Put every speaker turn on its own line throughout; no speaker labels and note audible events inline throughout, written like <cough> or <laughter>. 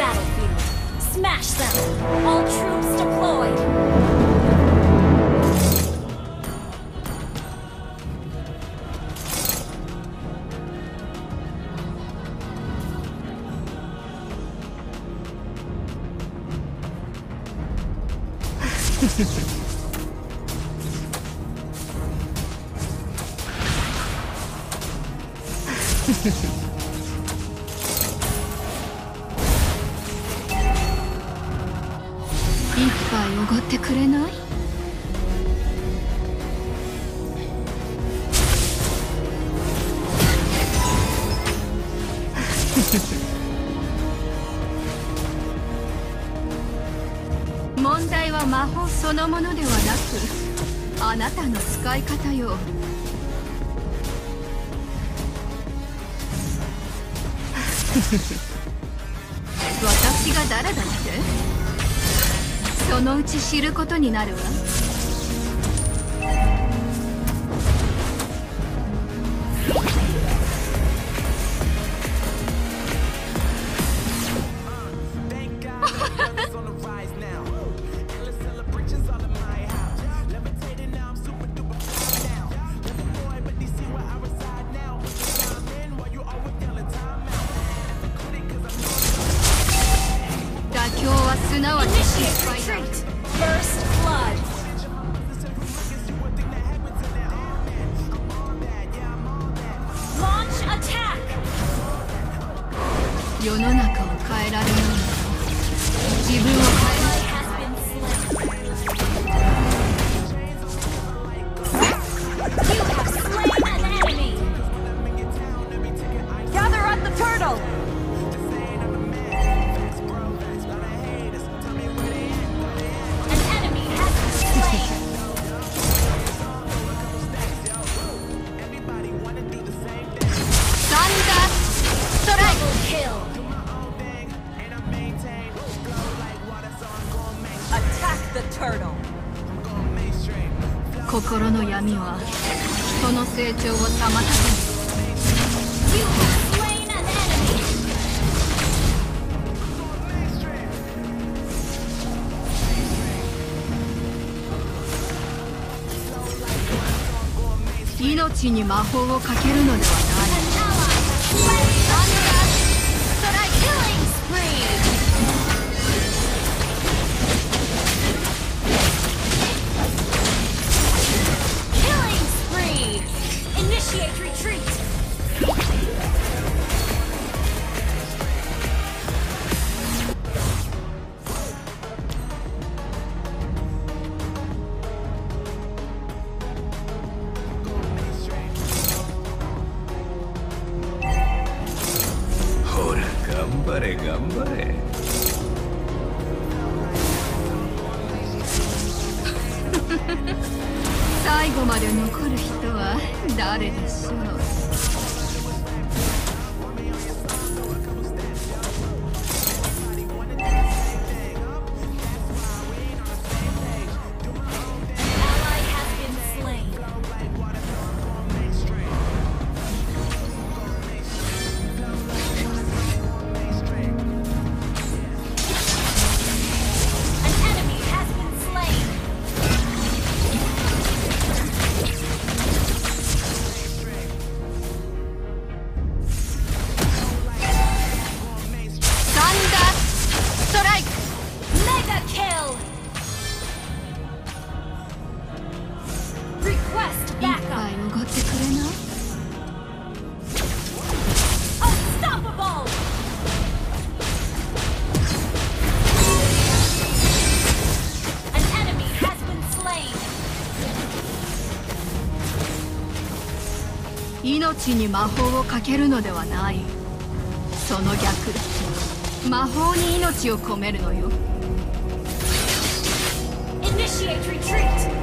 battlefield. Smash them! All troops deployed!
杯おごってくれない？<laughs> 問題は魔法そのものではなくあなたの使い方よ。<laughs> 私が誰だ？そのうち知ることになるわ。世の中心の闇は人の成長を妨げる命に魔法をかけるのではない
頑張れ頑張れ。<laughs>
最後まで残る人は誰でしょう？命に魔法をかけるのではないその逆魔法に命を込めるのよ
Initiate retreat!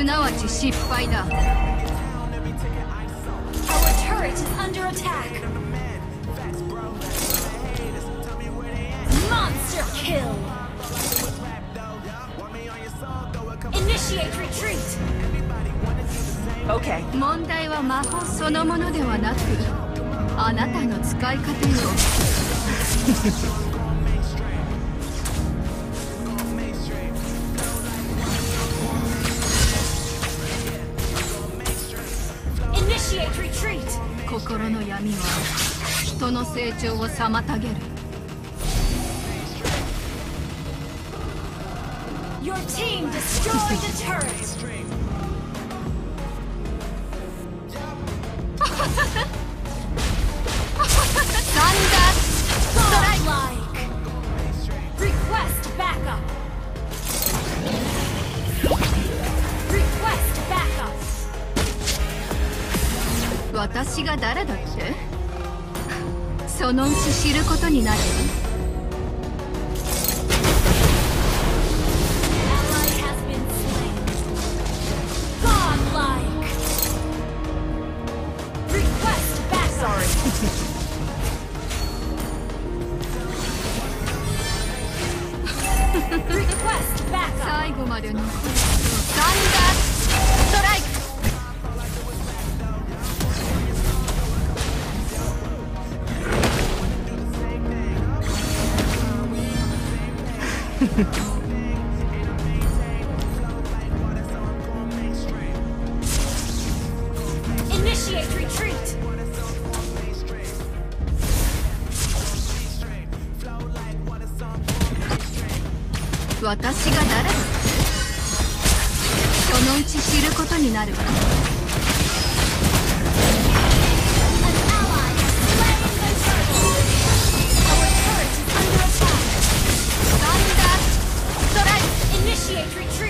すなわち失敗だ
Our turret is under attack. Monster kill. Initiate retreat.
Okay.
問題は魔法そのものではなくあなたの使い方よ闇は人の成長を妨げる
Your team destroyed the turret.
私が誰だって？そのうち知ることになる。<laughs> まで残る。私が誰だそのうち知ることになるわ
Initiate retreat.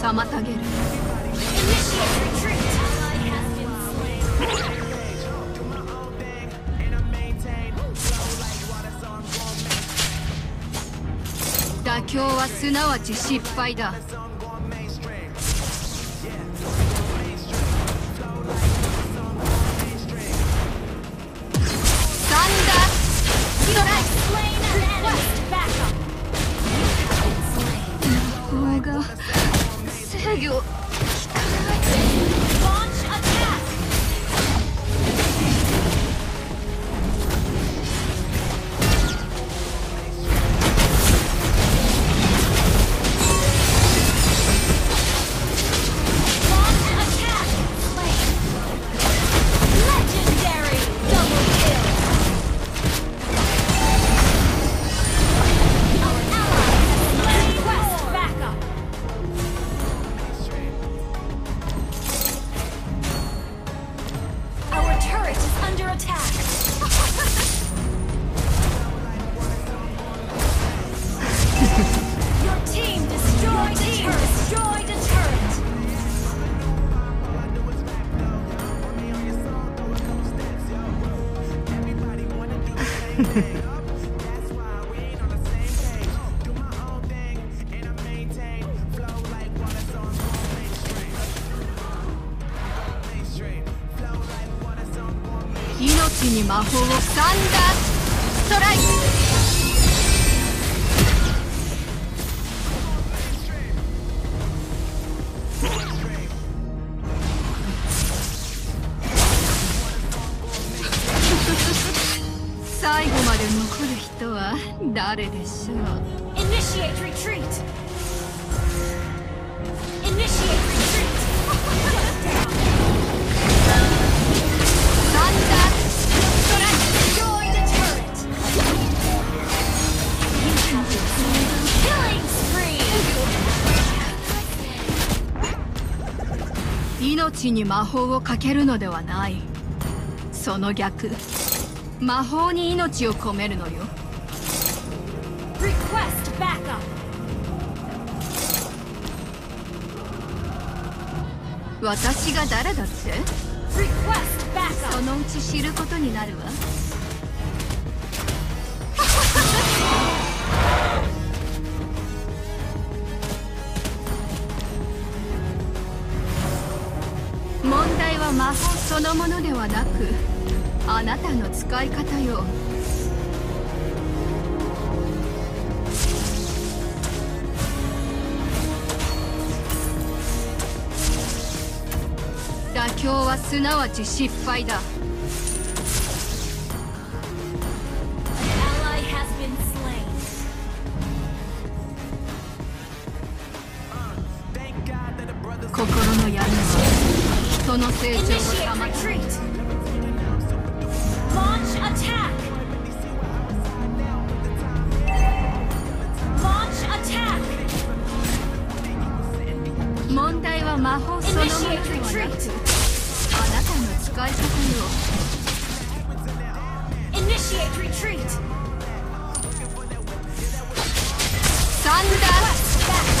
妨げる。妥協はすなわち失敗だ。命に魔法をサンダーストライク残る人は誰でしょう？命に魔法をかけるのではない。その逆。魔法に命を込めるのよ
Request backup.
私が誰だって
？Request
そ
backup.
のうち知ることになるわ <laughs> 問題は魔法そのものではなくあなたの使い方よ。妥協はすなわち失敗だ.心の闇は人の成長を魔法そのものでは
Initiate
なく
retreat.
あなたの使い方よ
Initiate retreat.
サンダー
Back.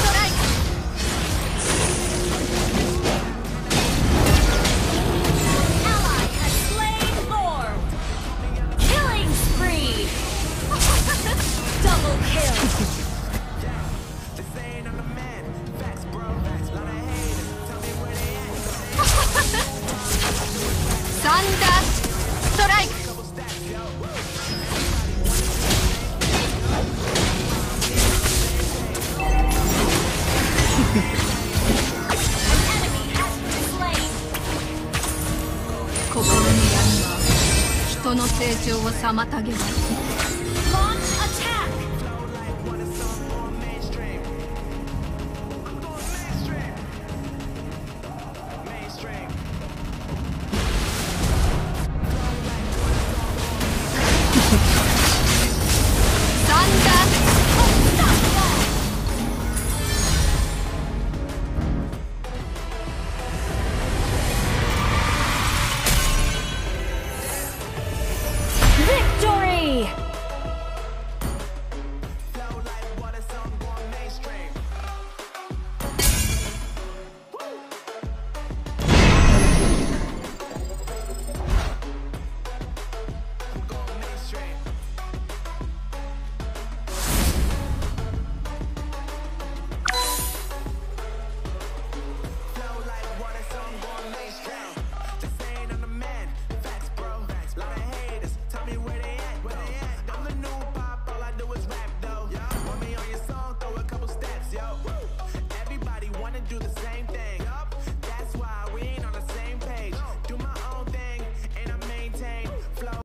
を妨げる。